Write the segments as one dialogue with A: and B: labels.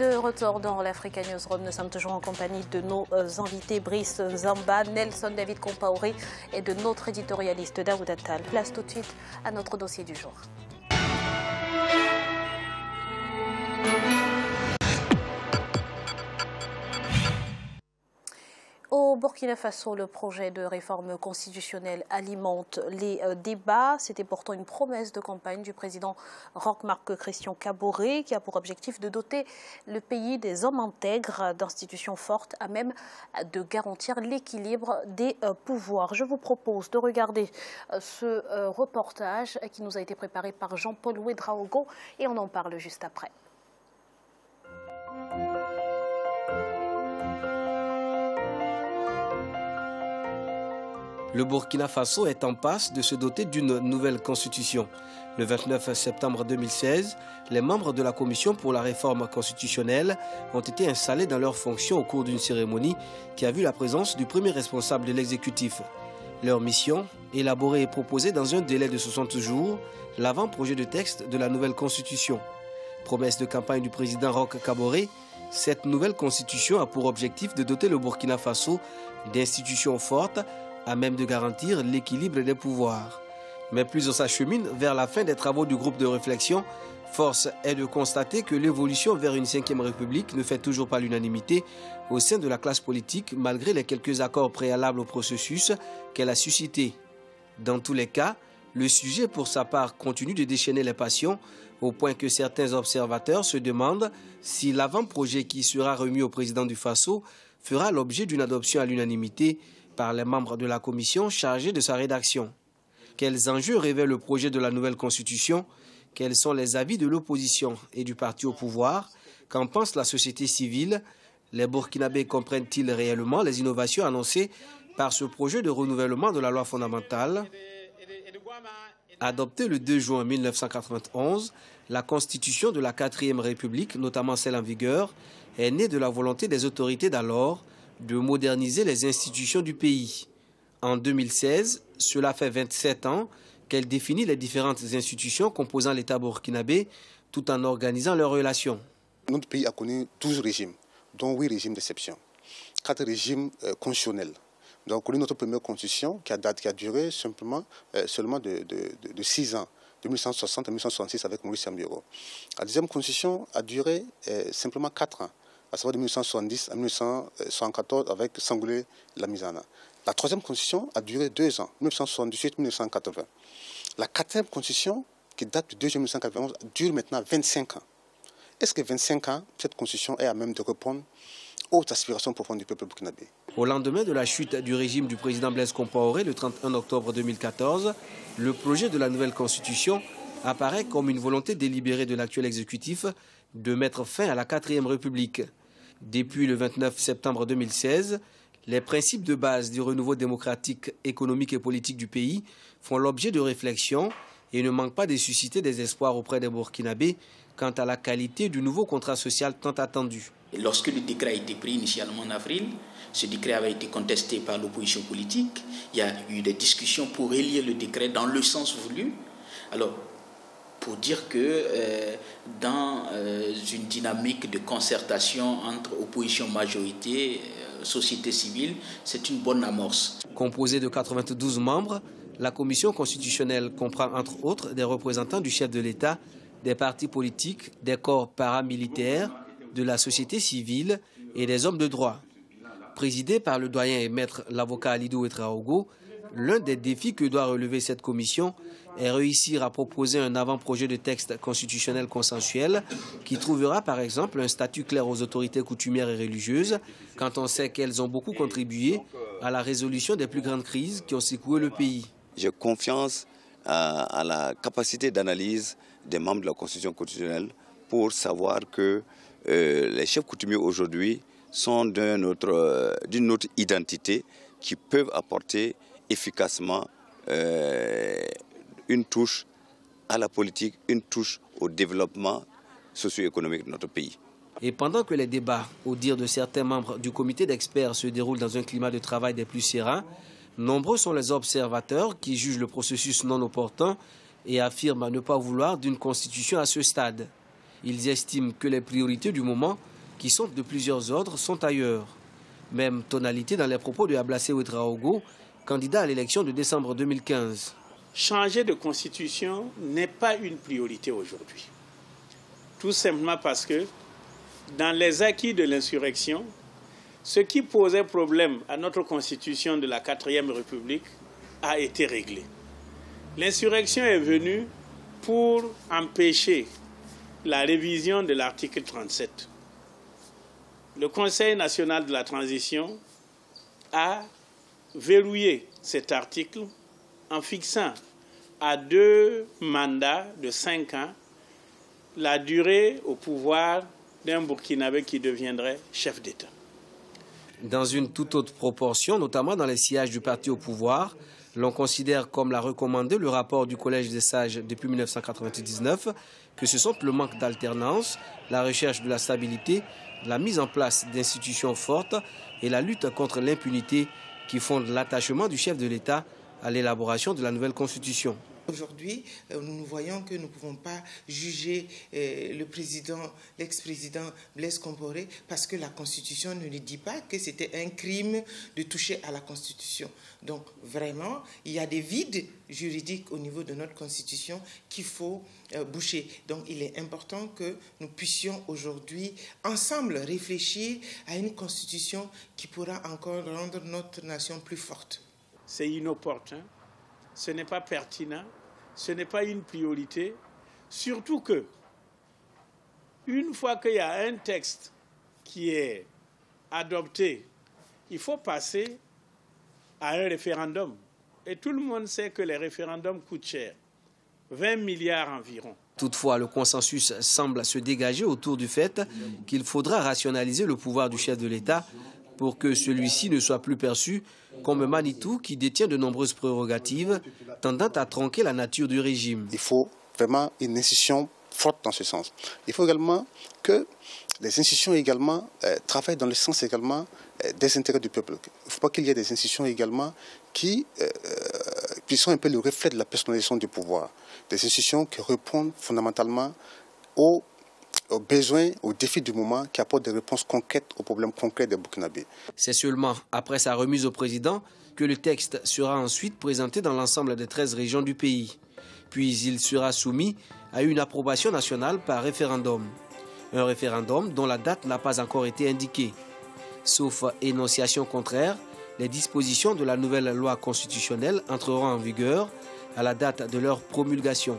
A: De retour dans l'Africa Newsroom, nous sommes toujours en compagnie de nos euh, invités Brice Zamba, Nelson David Compaoré et de notre éditorialiste Daoud Attal. Place tout de suite à notre dossier du jour. Au Burkina Faso, le projet de réforme constitutionnelle alimente les euh, débats. C'était pourtant une promesse de campagne du président Roch-Marc Christian Caboret qui a pour objectif de doter le pays des hommes intègres, d'institutions fortes à même de garantir l'équilibre des euh, pouvoirs. Je vous propose de regarder euh, ce reportage qui nous a été préparé par Jean-Paul Ouedraogo et on en parle juste après.
B: Le Burkina Faso est en passe de se doter d'une nouvelle constitution. Le 29 septembre 2016, les membres de la Commission pour la réforme constitutionnelle ont été installés dans leurs fonctions au cours d'une cérémonie qui a vu la présence du premier responsable de l'exécutif. Leur mission, élaborer et proposer dans un délai de 60 jours l'avant-projet de texte de la nouvelle constitution. Promesse de campagne du président Roch Kaboré, cette nouvelle constitution a pour objectif de doter le Burkina Faso d'institutions fortes à même de garantir l'équilibre des pouvoirs. Mais plus on s'achemine vers la fin des travaux du groupe de réflexion, force est de constater que l'évolution vers une cinquième république ne fait toujours pas l'unanimité au sein de la classe politique malgré les quelques accords préalables au processus qu'elle a suscité. Dans tous les cas, le sujet pour sa part continue de déchaîner les passions au point que certains observateurs se demandent si l'avant-projet qui sera remis au président du Faso fera l'objet d'une adoption à l'unanimité par les membres de la commission chargée de sa rédaction. Quels enjeux révèle le projet de la nouvelle constitution? Quels sont les avis de l'opposition et du parti au pouvoir? Qu'en pense la société civile? Les Burkinabés comprennent-ils réellement les innovations annoncées par ce projet de renouvellement de la loi fondamentale? Adoptée le 2 juin 1991, la constitution de la 4 République, notamment celle en vigueur, est née de la volonté des autorités d'alors de moderniser les institutions du pays. En 2016, cela fait 27 ans qu'elle définit les différentes institutions composant l'État burkinabé tout en organisant leurs relations.
C: Notre pays a connu 12 régimes, dont 8 régimes d'exception, 4 régimes euh, constitutionnels. Nous avons connu notre première constitution qui a, duré simplement, euh, seulement de, 6 ans, de 1960 à 1966 avec Maurice Sambiro. La deuxième constitution a duré euh, simplement 4 ans à savoir de 1970 à 1974 avec Sangoulé Lamizana. La troisième constitution a duré deux ans, 1978-1980. La quatrième constitution, qui date du 2 juillet 1991, dure maintenant 25 ans. Est-ce que 25 ans, cette constitution est à même de répondre aux aspirations profondes du peuple burkinabé?
B: Au lendemain de la chute du régime du président Blaise Compaoré le 31 octobre 2014, le projet de la nouvelle constitution apparaît comme une volonté délibérée de l'actuel exécutif de mettre fin à la quatrième république. Depuis le 29 septembre 2016, les principes de base du renouveau démocratique, économique et politique du pays font l'objet de réflexions et ne manquent pas de susciter des espoirs auprès des Burkinabés quant à la qualité du nouveau contrat social tant attendu.
D: Lorsque le décret a été pris initialement en avril, ce décret avait été contesté par l'opposition politique. Il y a eu des discussions pour élire le décret dans le sens voulu. Alors, pour dire que euh, dans euh, une dynamique de concertation entre opposition majorité, euh, société civile, c'est une bonne amorce.
B: Composée de 92 membres, la commission constitutionnelle comprend entre autres des représentants du chef de l'État, des partis politiques, des corps paramilitaires, de la société civile et des hommes de droit. Présidée par le doyen et maître l'avocat Alidou Etraogo, l'un des défis que doit relever cette commission et réussir à proposer un avant-projet de texte constitutionnel consensuel qui trouvera par exemple un statut clair aux autorités coutumières et religieuses quand on sait qu'elles ont beaucoup contribué à la résolution des plus grandes crises qui ont secoué le pays.
E: J'ai confiance à, la capacité d'analyse des membres de la Constitution constitutionnelle pour savoir que euh, les chefs coutumiers aujourd'hui sont d'une autre, euh, autre, identité qui peuvent apporter efficacement euh, une touche à la politique, une touche au développement socio-économique de notre pays.
B: Et pendant que les débats, au dire de certains membres du comité d'experts, se déroulent dans un climat de travail des plus sereins, Nombreux sont les observateurs qui jugent le processus non opportun et affirment ne pas vouloir d'une constitution à ce stade. Ils estiment que les priorités du moment, qui sont de plusieurs ordres, sont ailleurs. Même tonalité dans les propos de Ablassé Ouedraogo, candidat à l'élection de décembre 2015.
F: Changer de constitution n'est pas une priorité aujourd'hui. Tout simplement parce que dans les acquis de l'insurrection, ce qui posait problème à notre constitution de la 4ème République a été réglé. L'insurrection est venue pour empêcher la révision de l'article 37. Le Conseil national de la transition a verrouillé cet article en fixant à deux mandats de cinq ans la durée au pouvoir d'un Burkinabé qui deviendrait chef d'État.
B: Dans une toute autre proportion, notamment dans les sièges du parti au pouvoir, l'on considère, comme l'a recommandé le rapport du Collège des sages depuis 1999, que ce sont le manque d'alternance, la recherche de la stabilité, la mise en place d'institutions fortes et la lutte contre l'impunité qui fondent l'attachement du chef de l'État à l'élaboration de la nouvelle constitution.
G: Aujourd'hui, euh, nous voyons que nous ne pouvons pas juger euh, le président, l'ex-président Blaise Comporé parce que la Constitution ne nous dit pas que c'était un crime de toucher à la Constitution. Donc vraiment, il y a des vides juridiques au niveau de notre Constitution qu'il faut euh, boucher. Donc il est important que nous puissions aujourd'hui ensemble réfléchir à une Constitution qui pourra encore rendre notre nation plus forte.
F: C'est inopportun, ce n'est pas pertinent ce n'est pas une priorité, surtout que, une fois qu'il y a un texte qui est adopté, il faut passer à un référendum. Et tout le monde sait que les référendums coûtent cher, 20 milliards environ.
B: Toutefois, le consensus semble se dégager autour du fait qu'il faudra rationaliser le pouvoir du chef de l'État pour que celui-ci ne soit plus perçu comme Manitou qui détient de nombreuses prérogatives tendant à tronquer la nature du régime.
C: Il faut vraiment une institution forte dans ce sens. Il faut également que les institutions également euh, travaillent dans le sens également euh, des intérêts du peuple. Il ne faut pas qu'il y ait des institutions également qui, euh, qui sont un peu le reflet de la personnalisation du pouvoir. Des institutions qui répondent fondamentalement aux aux besoins, aux défis du moment, qui apportent des réponses concrètes aux problèmes concrets des Burkinabés.
B: C'est seulement après sa remise au président que le texte sera ensuite présenté dans l'ensemble des 13 régions du pays. Puis il sera soumis à une approbation nationale par référendum. Un référendum dont la date n'a pas encore été indiquée. Sauf énonciation contraire, les dispositions de la nouvelle loi constitutionnelle entreront en vigueur à la date de leur promulgation.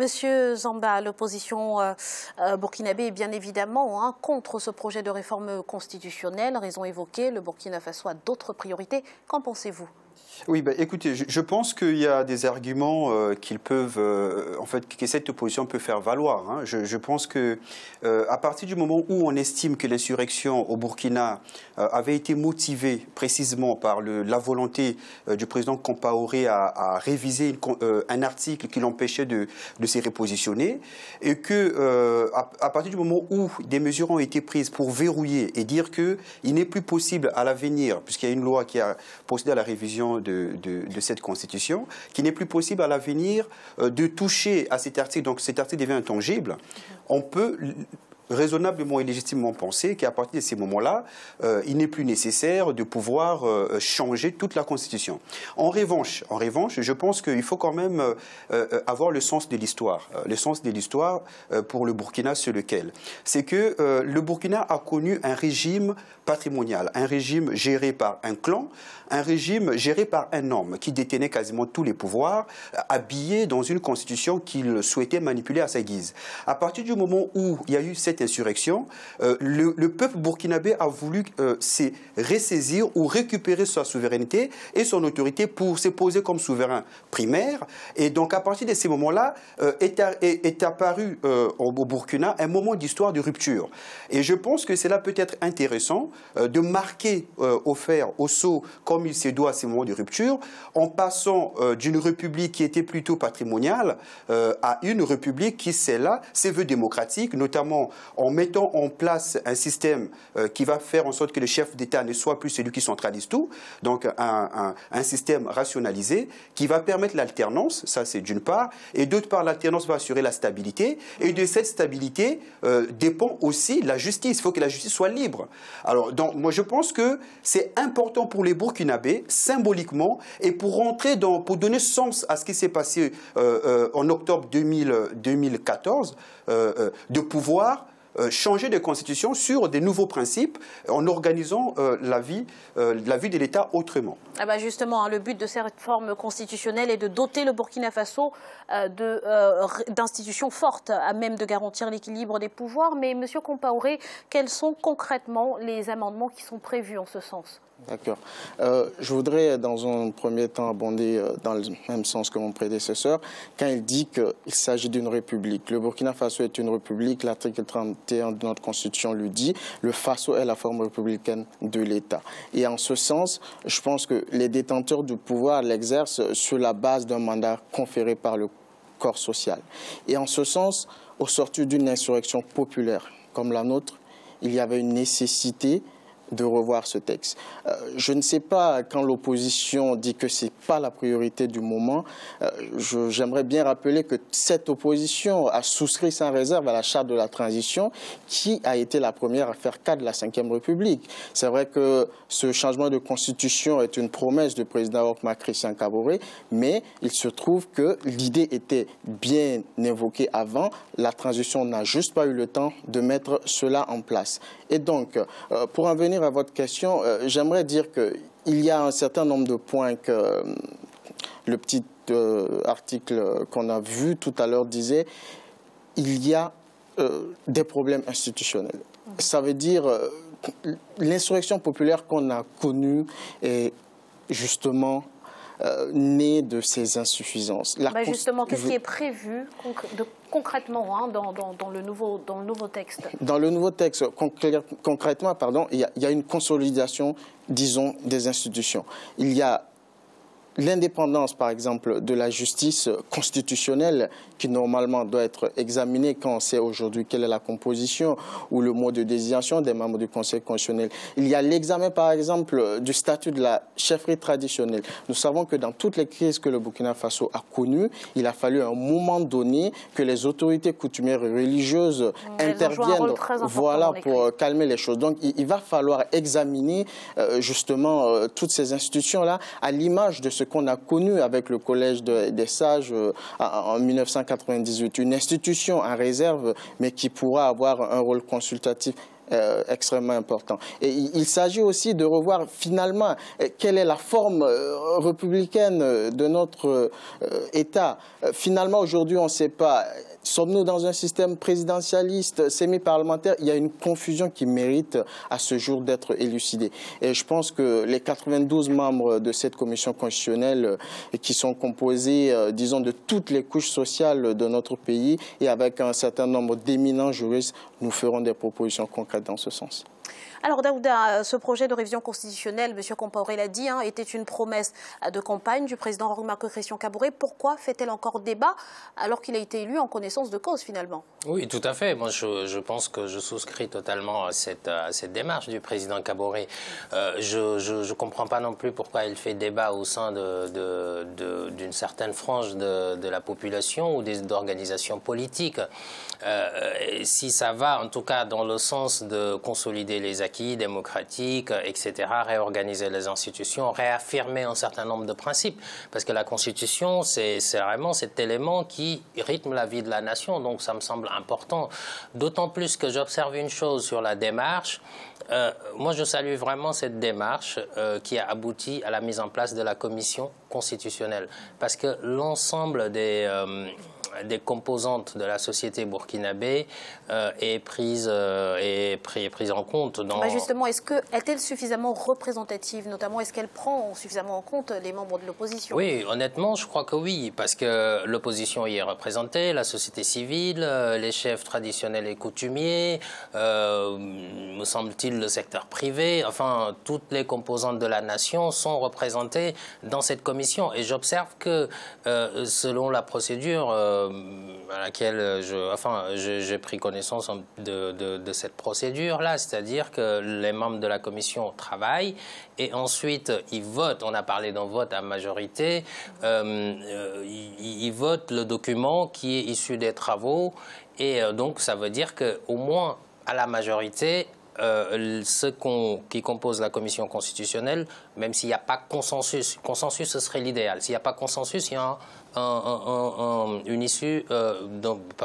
A: Monsieur Zamba, l'opposition euh, euh, burkinabé est bien évidemment hein, contre ce projet de réforme constitutionnelle. Raison évoquée, le Burkina Faso a d'autres priorités. Qu'en pensez-vous?
H: Oui, bah, écoutez, je, pense qu'il y a des arguments euh, qu'ils peuvent, euh, en fait, que cette opposition peut faire valoir. Hein. Je, pense que euh, à partir du moment où on estime que l'insurrection au Burkina avait été motivée précisément par la volonté du président Compaoré à, réviser un article qui l'empêchait de, se repositionner, et que à, partir du moment où des mesures ont été prises pour verrouiller et dire qu'il n'est plus possible à l'avenir, puisqu'il y a une loi qui a procédé à la révision de de, cette Constitution, qu'il n'est plus possible à l'avenir euh, de toucher à cet article, donc cet article devient intangible, on peut raisonnablement et légitimement penser qu'à partir de ces moments-là, euh, il n'est plus nécessaire de pouvoir euh, changer toute la Constitution. En revanche, en revanche, je pense qu'il faut quand même euh, avoir le sens de l'histoire. le sens de l'histoire pour le Burkina, c'est lequel C'est que le Burkina a connu un régime patrimonial, un régime géré par un clan, un régime géré par un homme qui détenait quasiment tous les pouvoirs, habillé dans une constitution qu'il souhaitait manipuler à sa guise. À partir du moment où il y a eu cette insurrection, le, le, peuple burkinabé a voulu se ressaisir ou récupérer sa souveraineté et son autorité pour se poser comme souverain primaire. Et donc, à partir de ces moments-là, est, est, apparu au Burkina un moment d'histoire de rupture. Et je pense que cela peut être intéressant de marquer au fer, au saut, comme il se doit à ces moments de rupture, en passant d'une république qui était plutôt patrimoniale à une république qui, celle-là, se veut démocratique, notamment en mettant en place un système qui va faire en sorte que le chef d'État ne soit plus celui qui centralise tout, donc un, système rationalisé qui va permettre l'alternance, ça c'est d'une part, et d'autre part l'alternance va assurer la stabilité, et de cette stabilité euh, dépend aussi la justice, il faut que la justice soit libre. Alors donc, moi je pense que c'est important pour les Burkinabés, symboliquement, et pour rentrer dans, pour donner sens à ce qui s'est passé euh, euh, en octobre 2000, 2014, de pouvoir euh, changer de constitution sur des nouveaux principes en organisant euh, la, vie, euh, la vie de l'État autrement.
A: Ah bah justement, hein, le but de cette réforme constitutionnelle est de doter le Burkina Faso d'institutions fortes à même de garantir l'équilibre des pouvoirs. Mais, Monsieur Compaoré, quels sont concrètement les amendements qui sont prévus en ce sens?
I: D'accord. Euh, je voudrais, dans un premier temps, abonder euh, dans le même sens que mon prédécesseur, quand il dit qu'il s'agit d'une république. Le Burkina Faso est une république, l'article 31 de notre Constitution lui dit, le Faso est la forme républicaine de l'État. Et en ce sens, je pense que les détenteurs du pouvoir l'exercent sur la base d'un mandat conféré par le corps social. Et en ce sens, au sortir d'une insurrection populaire comme la nôtre, il y avait une nécessité de revoir ce texte. Euh, je ne sais pas quand l'opposition dit que ce n'est pas la priorité du moment. Euh, j'aimerais bien rappeler que cette opposition a souscrit sans réserve à la charte de la transition qui a été la première à faire cas de la Ve République. C'est vrai que ce changement de constitution est une promesse du président Rochma Christian Caboret, mais il se trouve que l'idée était bien évoquée avant. La transition n'a juste pas eu le temps de mettre cela en place. Et donc, euh, pour en venir à votre question, euh, j'aimerais dire qu'il y a un certain nombre de points que euh, le petit article qu'on a vu tout à l'heure disait. Il y a des problèmes institutionnels. Ça veut dire l'insurrection populaire qu'on a connue est justement euh, née de ces insuffisances.
A: Bah, justement, qu'est-ce qui est prévu concrètement hein, dans, le nouveau, dans le nouveau texte
I: Dans le nouveau texte, concrètement, pardon, il y, a une consolidation, disons, des institutions. Il y a l'indépendance, par exemple, de la justice constitutionnelle, qui normalement doit être examinée quand on sait aujourd'hui quelle est la composition ou le mode de désignation des membres du Conseil constitutionnel. Il y a l'examen, par exemple, du statut de la chefferie traditionnelle. Nous savons que dans toutes les crises que le Burkina Faso a connues, il a fallu à un moment donné que les autorités coutumières et religieuses interviennent voilà, pour calmer les choses. Donc, il, va falloir examiner euh, justement euh, toutes ces institutions-là à l'image de ce qu'on a connu avec le Collège des sages euh, en 1998. Une institution en réserve, mais qui pourra avoir un rôle consultatif euh, extrêmement important. Et il, s'agit aussi de revoir finalement euh, quelle est la forme républicaine de notre État. finalement, aujourd'hui, on ne sait pas. Sommes-nous dans un système présidentialiste, semi-parlementaire? Il y a une confusion qui mérite à ce jour d'être élucidée. Et je pense que les 92 membres de cette commission constitutionnelle, euh, qui sont composés, euh, disons, de toutes les couches sociales de notre pays et avec un certain nombre d'éminents juristes, nous ferons des propositions concrètes dans ce sens.
A: Alors Daouda, ce projet de révision constitutionnelle, M. Compaoré l'a dit, hein, était une promesse de campagne du président Marc Christian Cabouret. Pourquoi fait-elle encore débat alors qu'il a été élu en connaissance de cause finalement?
J: Oui, tout à fait. Moi, je, pense que je souscris totalement à cette, démarche du président Cabouret. Euh, je ne comprends pas non plus pourquoi il fait débat au sein d'une certaine frange de, la population ou d'organisations politiques. Euh, si ça va, en tout cas, dans le sens de consolider les les acquis démocratiques, etc., réorganiser les institutions, réaffirmer un certain nombre de principes. Parce que la Constitution, c'est vraiment cet élément qui rythme la vie de la nation. Donc ça me semble important. D'autant plus que j'observe une chose sur la démarche. Euh, moi, je salue vraiment cette démarche euh, qui a abouti à la mise en place de la commission constitutionnelle. Parce que l'ensemble des, euh, composantes de la société burkinabé euh, est, prise, euh, est, prise en compte. Dans...
A: Bah, justement, est-ce que est-elle suffisamment représentative Notamment, est-ce qu'elle prend suffisamment en compte les membres de l'opposition?
J: Oui, honnêtement, je crois que oui, parce que l'opposition y est représentée, la société civile, euh, les chefs traditionnels et coutumiers, me semble-t-il le secteur privé, enfin, toutes les composantes de la nation sont représentées dans cette commission. Et j'observe que, selon la procédure, à laquelle je, enfin, j'ai pris connaissance de, cette procédure-là, c'est-à-dire que les membres de la commission travaillent et ensuite ils votent. On a parlé d'un vote à majorité. Euh, euh, ils, votent le document qui est issu des travaux et euh, donc ça veut dire qu'au moins à la majorité, euh, ceux qui composent la commission constitutionnelle, même s'il n'y a pas consensus, consensus ce serait l'idéal. S'il n'y a pas consensus, il y a une issue euh,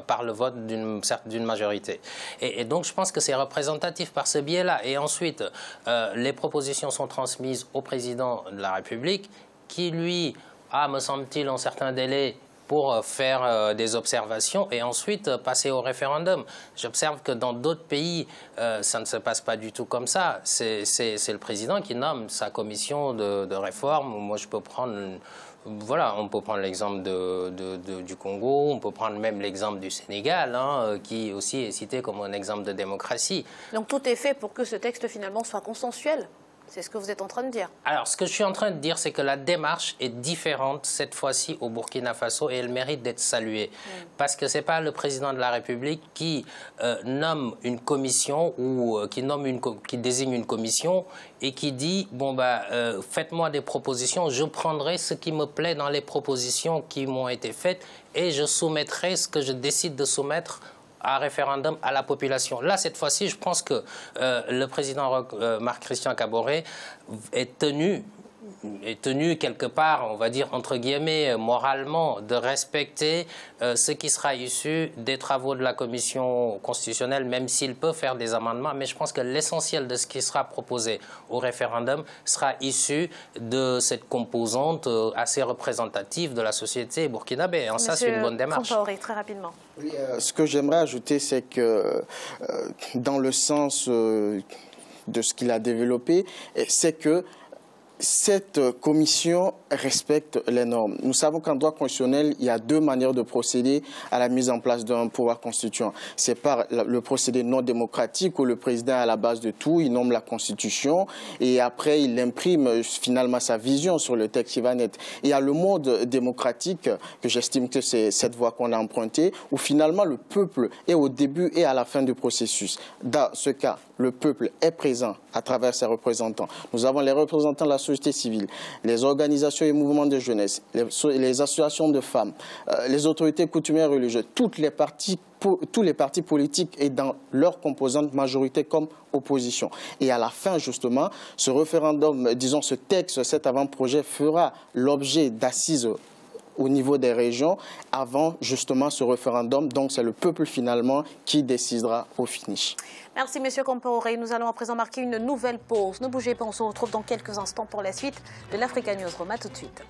J: par le vote d'une majorité. Et, donc je pense que c'est représentatif par ce biais-là. Et ensuite, euh, les propositions sont transmises au président de la République, qui lui a, me semble-t-il, en certains délais, pour euh, faire euh, des observations et ensuite euh, passer au référendum. J'observe que dans d'autres pays, ça ne se passe pas du tout comme ça. C'est le président qui nomme sa commission de, réforme. Moi, je peux prendre... Voilà, on peut prendre l'exemple du Congo, on peut prendre même l'exemple du Sénégal, hein, qui aussi est cité comme un exemple de démocratie.
A: Donc tout est fait pour que ce texte finalement soit consensuel c'est ce que vous êtes en train de dire.
J: Alors, ce que je suis en train de dire, c'est que la démarche est différente cette fois-ci au Burkina Faso et elle mérite d'être saluée. Mm. Parce que ce n'est pas le président de la République qui euh, nomme une commission ou euh, qui, nomme une qui désigne une commission et qui dit bon, bah, euh, faites-moi des propositions, je prendrai ce qui me plaît dans les propositions qui m'ont été faites et je soumettrai ce que je décide de soumettre un référendum à la population. Là, cette fois-ci, je pense que euh, le président euh, Marc-Christian Caboret est tenu tenu quelque part, on va dire entre guillemets, moralement, de respecter euh, ce qui sera issu des travaux de la commission constitutionnelle, même s'il peut faire des amendements. Mais je pense que l'essentiel de ce qui sera proposé au référendum sera issu de cette composante euh, assez représentative de la société burkinabé. Et ça, c'est une bonne démarche.
A: très rapidement.
I: Euh, ce que j'aimerais ajouter, c'est que dans le sens de ce qu'il a développé, c'est que cette commission respecte les normes. Nous savons qu'en droit constitutionnel, il y a deux manières de procéder à la mise en place d'un pouvoir constituant. C'est par le procédé non démocratique où le président à la base de tout, il nomme la constitution et après il imprime finalement sa vision sur le texte qui va naître. il y a le mode démocratique, que j'estime que c'est cette voie qu'on a empruntée, où finalement le peuple est au début et à la fin du processus. Dans ce cas, le peuple est présent à travers ses représentants. Nous avons les représentants de la société civile, les organisations et mouvements de jeunesse, les, associations de femmes, euh, les autorités coutumières religieuses, toutes les parties tous les partis politiques et dans leur composante majorité comme opposition. Et à la fin, justement, ce référendum, disons ce texte, cet avant-projet fera l'objet d'assises au niveau des régions avant justement ce référendum. Donc c'est le peuple finalement qui décidera au finish.
A: Merci Monsieur Compaoré. Nous allons à présent marquer une nouvelle pause. Ne bougez pas, on se retrouve dans quelques instants pour la suite de l'Africa News Roma tout de suite.